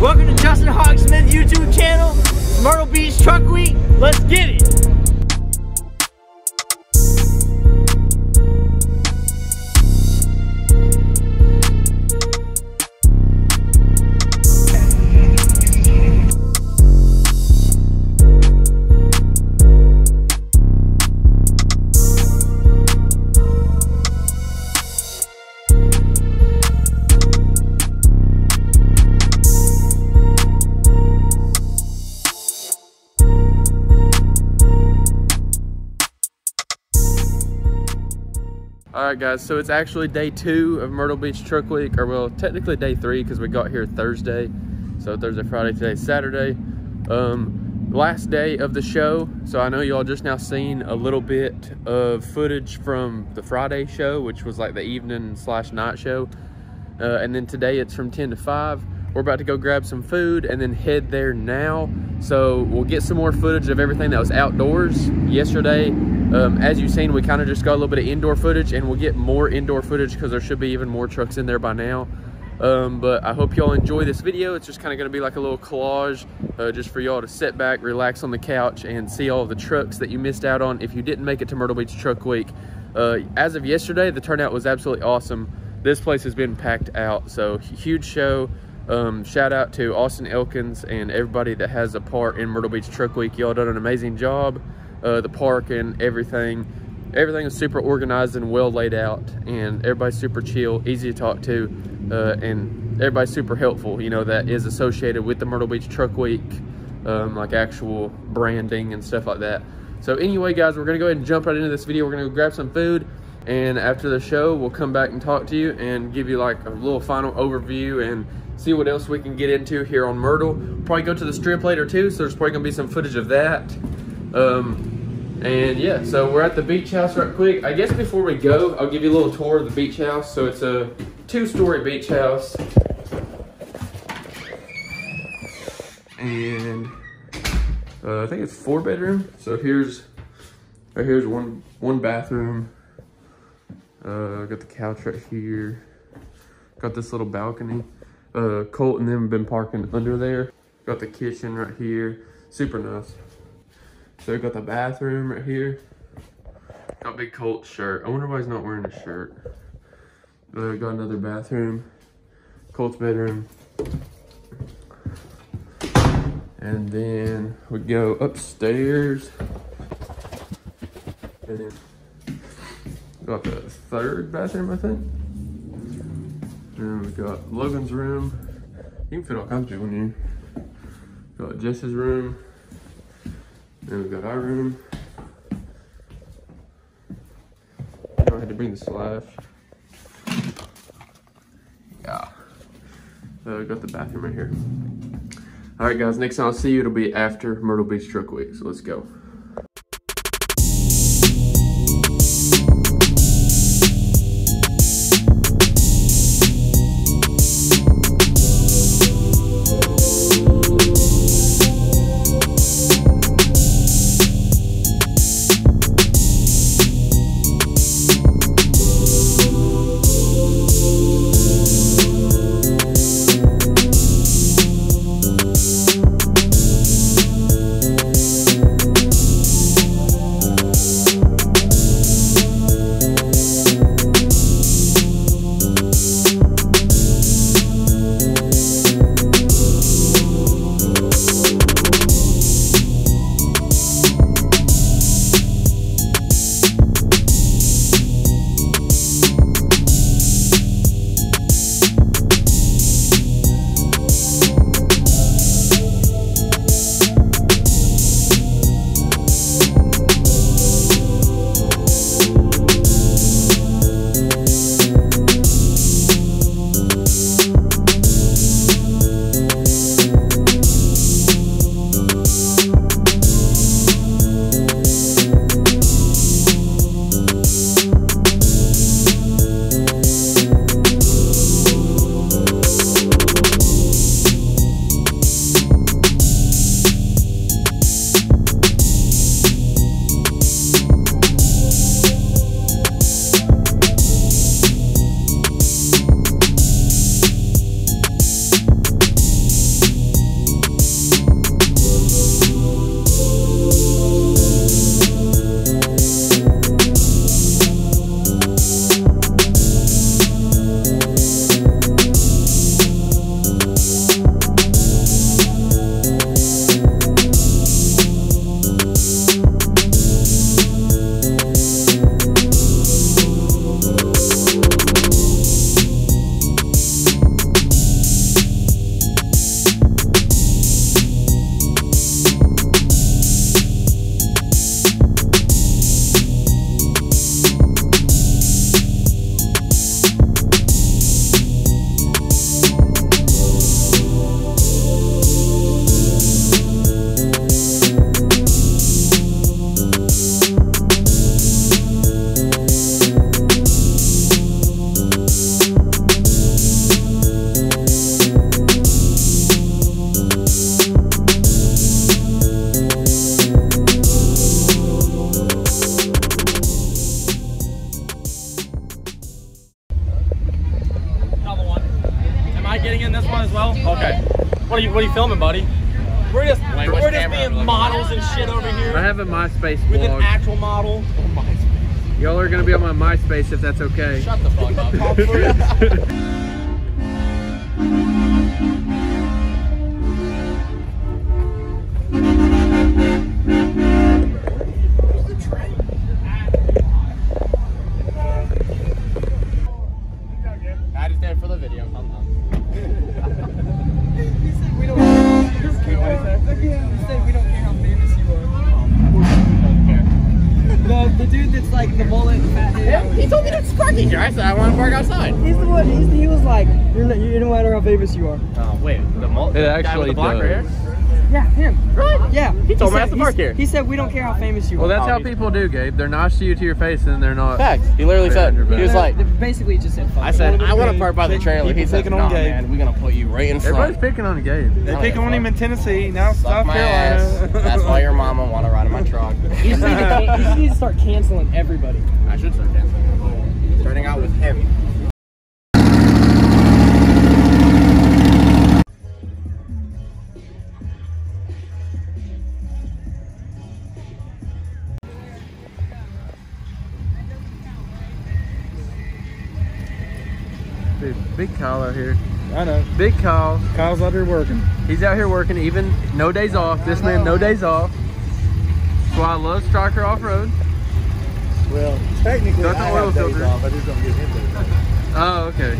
Welcome to Justin Hawksmith YouTube channel, Myrtle Beach Truck Week. Let's get it. All right, guys, so it's actually day two of Myrtle Beach Truck Week, or well, technically day three because we got here Thursday. So Thursday, Friday, today, Saturday. Um, last day of the show. So I know y'all just now seen a little bit of footage from the Friday show, which was like the evening slash night show. Uh, and then today it's from 10 to 5. We're about to go grab some food and then head there now. So we'll get some more footage of everything that was outdoors yesterday um, as you've seen, we kind of just got a little bit of indoor footage and we'll get more indoor footage because there should be even more trucks in there by now. Um, but I hope y'all enjoy this video. It's just kind of going to be like a little collage uh, just for y'all to sit back, relax on the couch and see all the trucks that you missed out on if you didn't make it to Myrtle Beach Truck Week. Uh, as of yesterday, the turnout was absolutely awesome. This place has been packed out, so huge show. Um, shout out to Austin Elkins and everybody that has a part in Myrtle Beach Truck Week. Y'all done an amazing job uh, the park and everything. Everything is super organized and well laid out and everybody's super chill, easy to talk to, uh, and everybody's super helpful, you know, that is associated with the Myrtle Beach Truck Week, um, like actual branding and stuff like that. So anyway, guys, we're gonna go ahead and jump right into this video. We're gonna go grab some food and after the show, we'll come back and talk to you and give you like a little final overview and see what else we can get into here on Myrtle. Probably go to the strip later too, so there's probably gonna be some footage of that. Um, and yeah, so we're at the beach house right quick. I guess before we go, I'll give you a little tour of the beach house. So it's a two-story beach house. And uh, I think it's four bedroom. So here's, right here's one, one bathroom. Uh, got the couch right here. Got this little balcony. Uh, Colt and them been parking under there. Got the kitchen right here. Super nice. So we got the bathroom right here. Got big Colt shirt. I wonder why he's not wearing a shirt. Uh, got another bathroom. Colt's bedroom. And then we go upstairs. And then got the third bathroom, I think. And we got Logan's room. You can fit all kinds of people in here. Got Jess's room. Then we've got our room. I had to bring the slash. Yeah. Uh, got the bathroom right here. All right, guys, next time I'll see you, it'll be after Myrtle Beach Truck Week, so let's go. Well? Okay. What are you What are you filming, buddy? We're just Language we're just being models and shit over here. I have a MySpace with an actual model. Y'all are gonna be on my MySpace if that's okay. Shut the fuck up. like, you're not, you don't matter how famous you are. Oh wait, the mul- It the guy actually with the does. right. Yeah, him. Really? Yeah. He told me I said- have to park here. He said we don't care how famous you Well, are. Well, that's how people do, Gabe. They're nice to you to your face, and they're not. Fact. He literally said. He was like, basically just said. Fuck I said I want to park by the trailer. He's people said, picking Nah, on Gabe. man, we're gonna put you right in front. Everybody's picking on Gabe. They I pick don't on him in Tennessee, now Suck South my Carolina. ass. That's why your mama want to ride in my truck. You just, need to can- you just need to start canceling everybody. I should start canceling. Starting out with him. Big Kyle out here. I know. Big Kyle. Kyle's out here working. He's out here working, even no days off. This man, no days off. That's why I love Striker Off Road. Well, technically, the I have days off. I just don't give him days off. Oh, okay.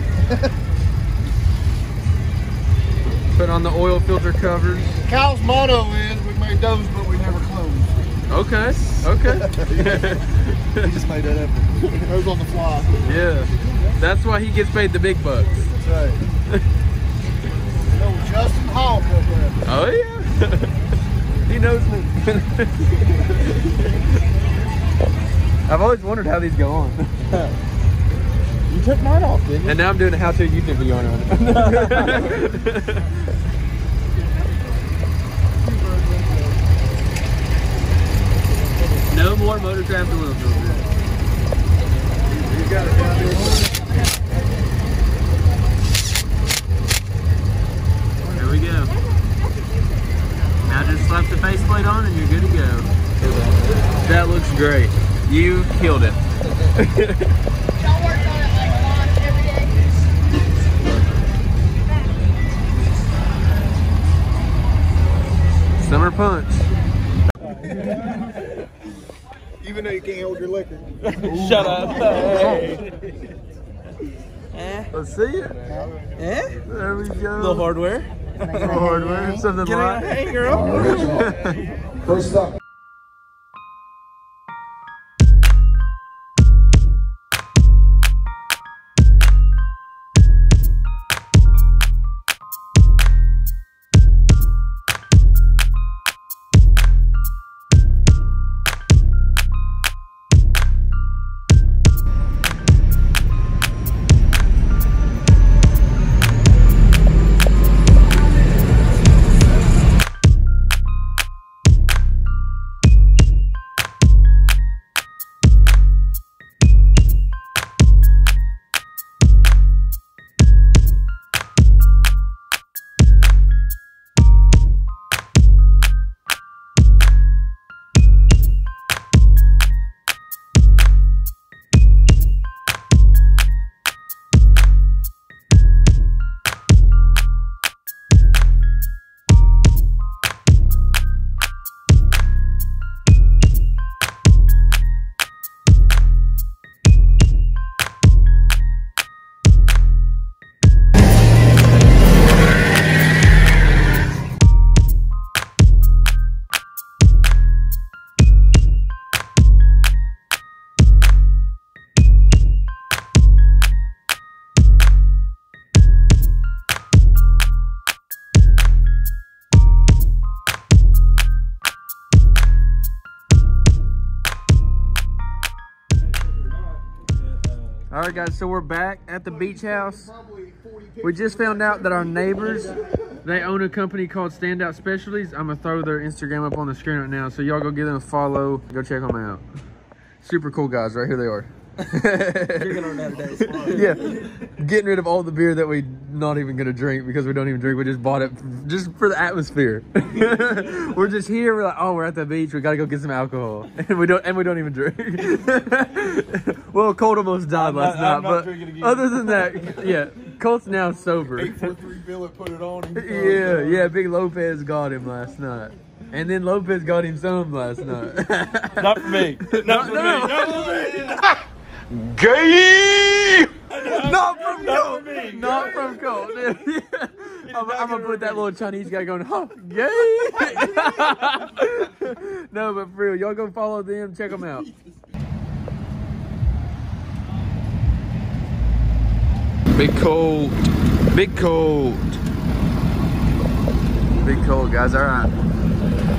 Put on the oil filter covers. Kyle's motto is we made those, but we never closed. Okay, okay. He just made that up. Those on the fly. yeah, that's why he gets paid the big bucks. That's right. no, Justin Hall. Oh yeah, he knows me. I've always wondered how these go on, You took mine off, didn't you? and now I'm doing a how-to YouTube video on it. no more motorcraft oil filter. You got it down there. There we go. Now just slap the faceplate on and you're good to go. That looks great. You killed it. Y'all worked on it like launch every day. Summer punch. Even though you can't hold your liquor. Shut up. Let's see it. Eh? There we go. The hardware. Little hardware. Something like. Hey, girl. First up. Guys. So we're back at the beach house. We just found out that our neighbors, they own a company called Standout Specialties. I'm gonna throw their Instagram up on the screen right now, so y'all go give them a follow. Go check them out. Super cool guys. Right here they are. Drinking on that today. yeah, getting rid of all the beer that we not even gonna drink because we don't even drink. We just bought it just for the atmosphere. we're just here. We're like, oh, we're at the beach. We gotta go get some alcohol, and we don't and we don't even drink. well, Colt almost died I'm last not- night, but other than that, yeah, Colt's now sober. Eight four three billet put it on him. Yeah, yeah, Big Lopez got him last night. And then Lopez got him some last night. Not for me. Not for No. me. Not for me. Gay! Not from Not Colt. me. Not from Colt. I'm, I'm gonna put that little Chinese guy going, huh, gay? no, but for real, y'all go follow them, check them out. Big Colt. Big Colt. Big Colt, guys. All right.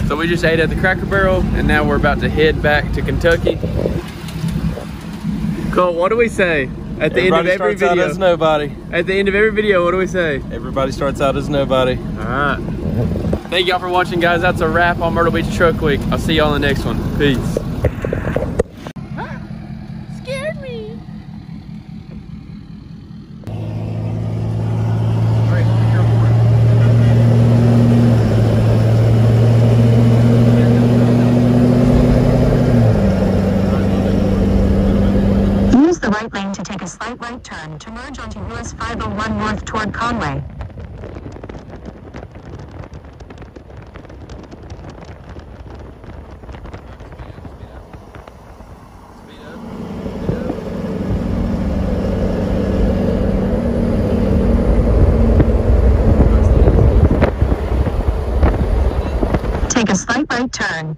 So we just ate at the Cracker Barrel, and now we're about to head back to Kentucky. Colt, what do we say at the Everybody end of every starts out video? as nobody. At the end of every video, what do we say? Everybody starts out as nobody. All right. Thank y'all for watching, guys. That's a wrap on Myrtle Beach Truck Week. I'll see y'all in the next one. Peace. Scared me. Use the right lane to take a slight right turn to merge onto US 501 North toward Conway. Take a slight right turn.